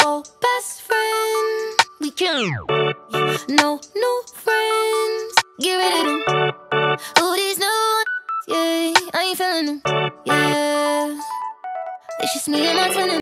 Oh, best friend, we can. No new friends, get rid of them. Oh, All these new ones, yeah, I ain't feeling them. Yeah, it's just me and my tenant.